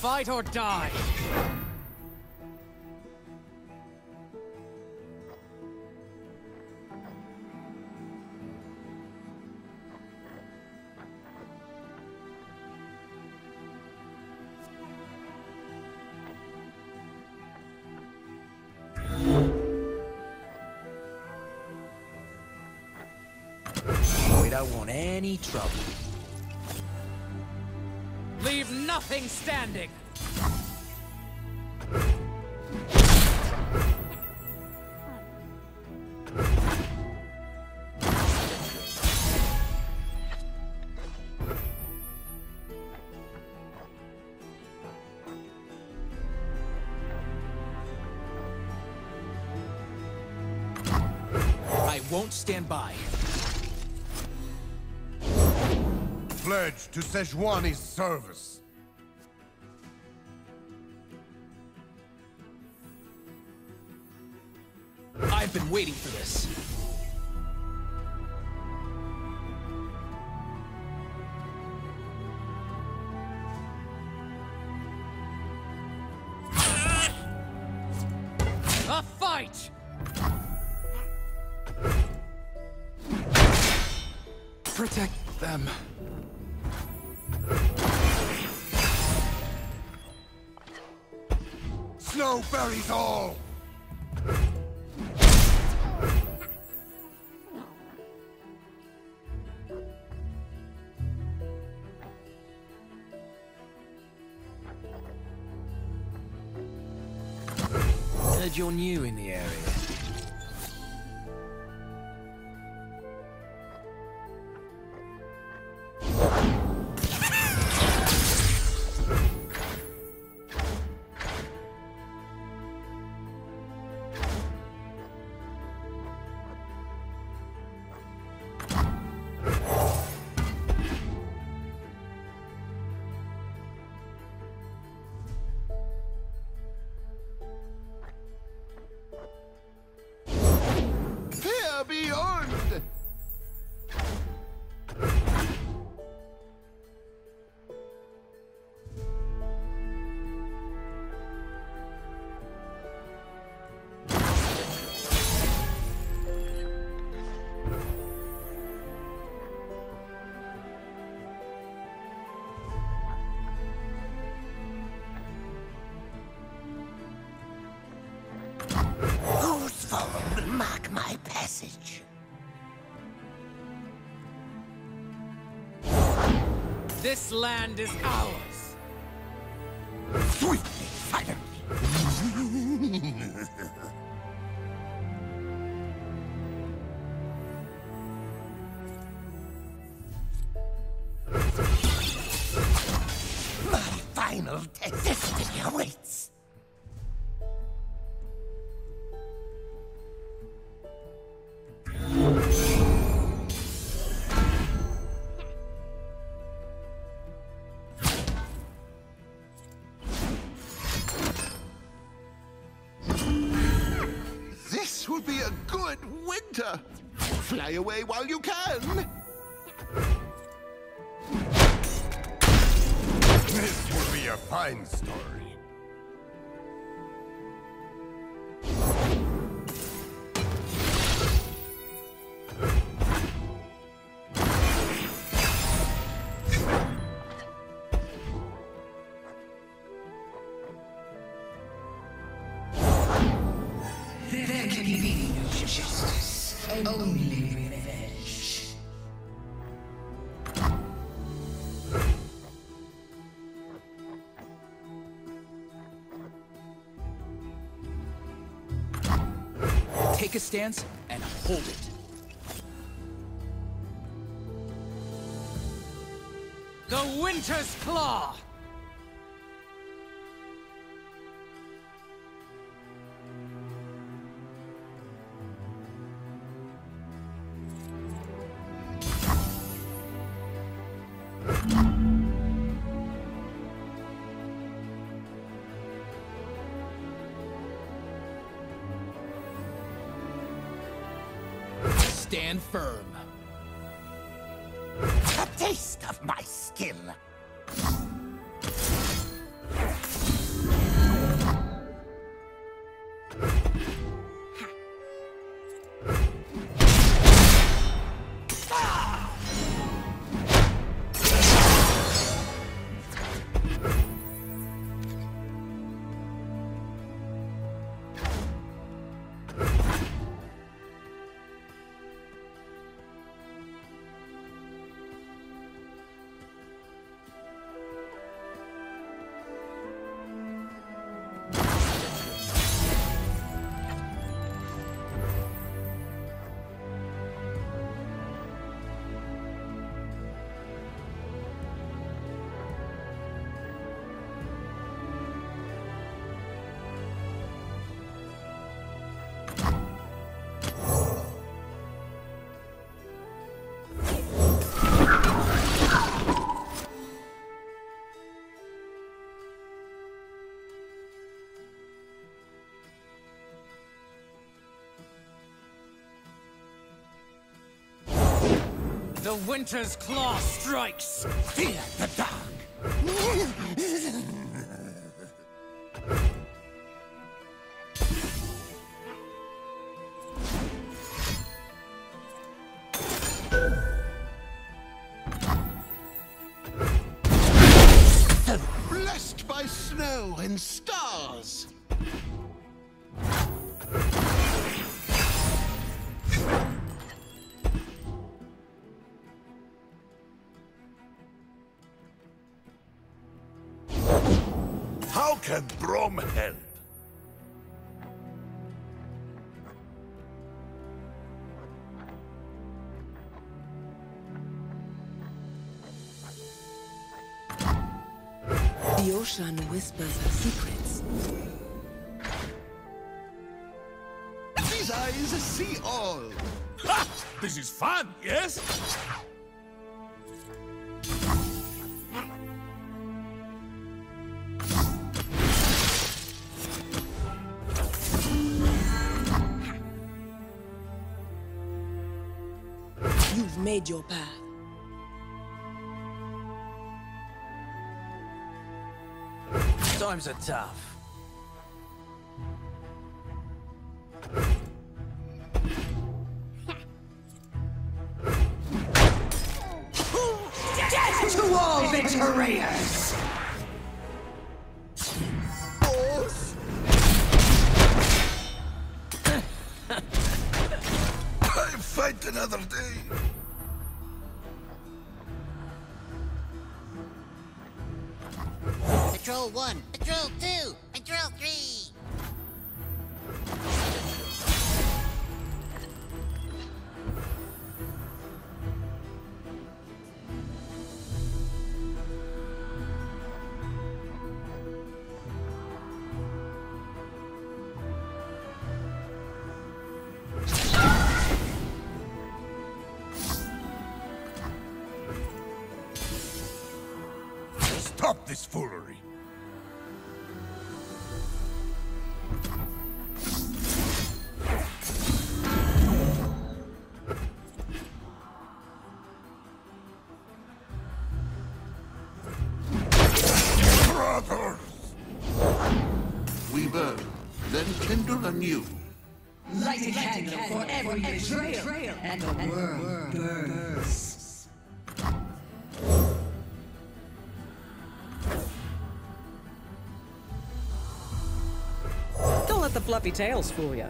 Fight or die! Don't want any trouble. Leave nothing standing. I won't stand by. To Sejuani's service. I've been waiting for this. Snow buries all! Mark my passage? This land is ours. Sweetly, winter! Fly away while you can! This will be a fine story. There can be no justice, Take a stance and hold it. The Winter's Claw! Stand firm. A taste of my skill. The Winter's Claw strikes! Fear the dark. Blessed by snow and stars. How can Braum help? The ocean whispers of secrets. These eyes see all. Ha! This is fun, yes? You've your path. Times are tough. Death to all betrayers! Patrol 1, Patrol 2, Patrol 3. Stop this foolery. Burn, then kindle anew. Light a candle for every betrayal, and the world burns. Don't let the fluffy tails fool you.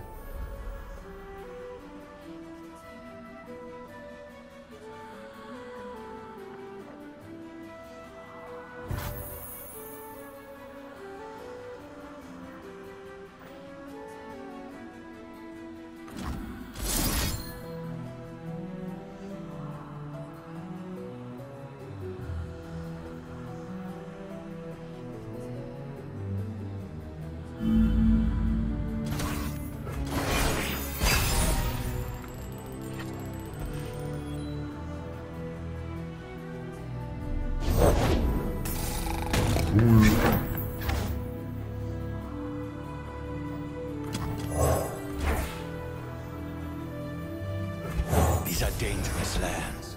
These are dangerous lands.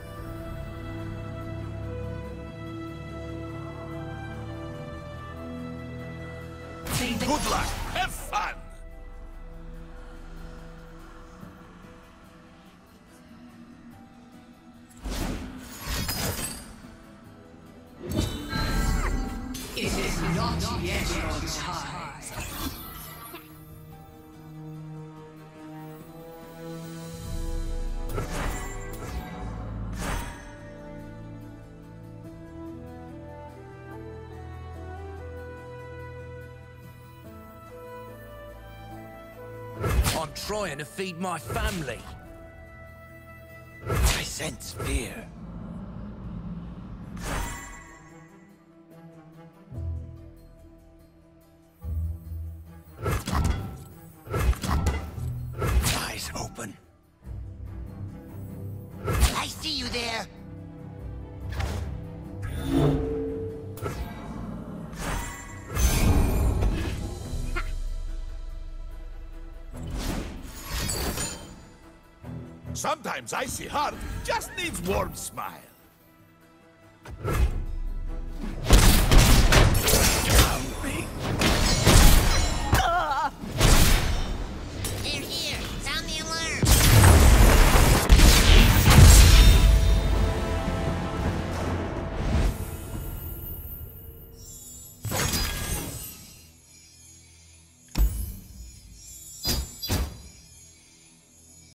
Good luck. Have fun. Trying to feed my family. I sense fear. Eyes open. I see you there. Sometimes icy heart just needs warm smile.